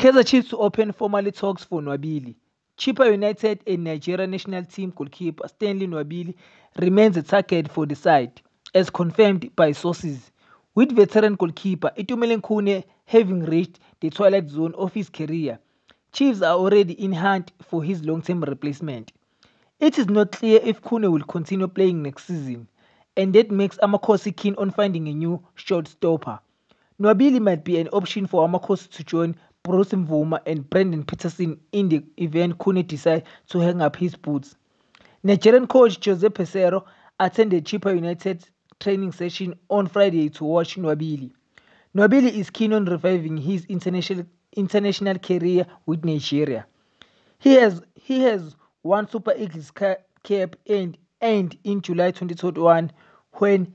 kaizer chiefs open formally talks for nwabili chipa united and nigeria national team goalkeeper stanley nwabili remains a target for the side as confirmed by sources with veteran goalkeeper itumelenkune having reached the twilight zone of his career Chiefs are already in hunt for his long-term replacement. It is not clear if Kune will continue playing next season, and that makes Amakhosi keen on finding a new shortstopper. Nwabili might be an option for Amakhosi to join Bruce Mvuma and Brendan Peterson in the event Kune decides to hang up his boots. Nigerian coach Jose Pesero attended Chippa United training session on Friday to watch Nwabili. Nwabili is keen on reviving his international international career with nigeria he has, he has one super eagles cap and end in july 2021 when